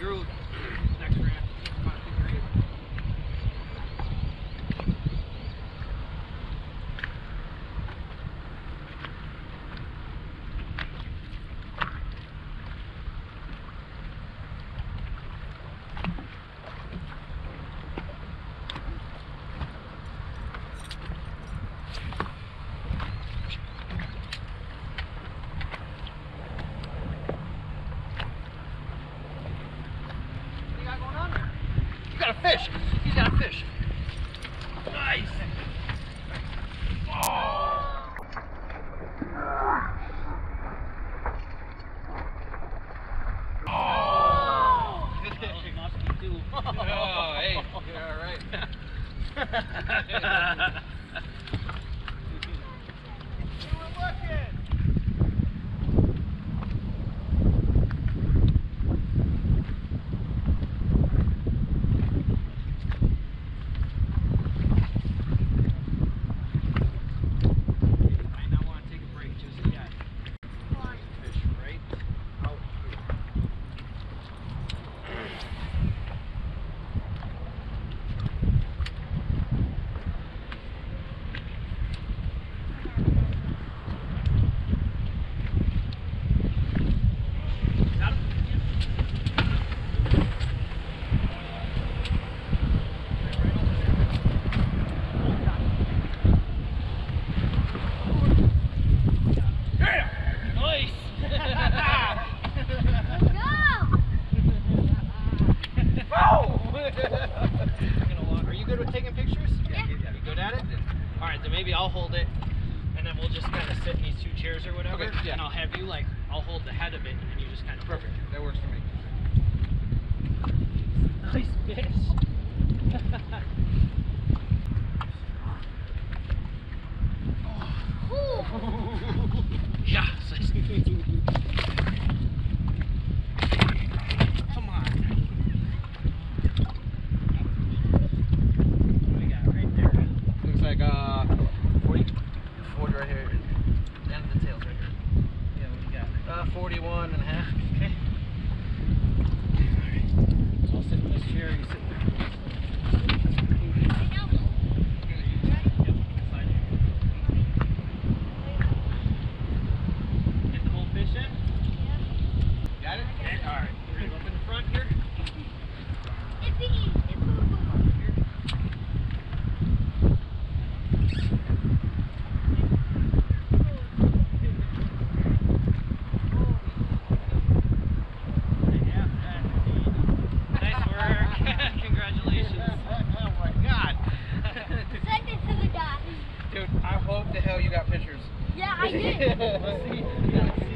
Groot. Fish. He's got a fish. Nice. Oh. Oh. oh, hey, you're all right. Might not want to take a break just yet. Fish right out here. Got him? Nice. Gonna walk- Are you good with taking pictures? Yeah. You good at it? All right, then maybe I'll hold it, and then we'll just kind of sit in these two chairs or whatever. Okay, yeah. And I'll have you like, I'll hold the head of it, and you just kind of. Perfect. That works for me. Nice fish. yes. Come on. What do we got right there? Looks like uh 40. 40 right here. End of the tails right here. Yeah, what do you got? Uh 41 and a half. Okay. Alright. So I'll sit in this chair, you sit there. Yep, slide in. Get the whole fish in? Got it? And, alright. Ready to go up in the front here? Yeah, that's neat. Nice work. Congratulations. oh my god. Dude, I hope the hell you got pictures. Yeah, I did.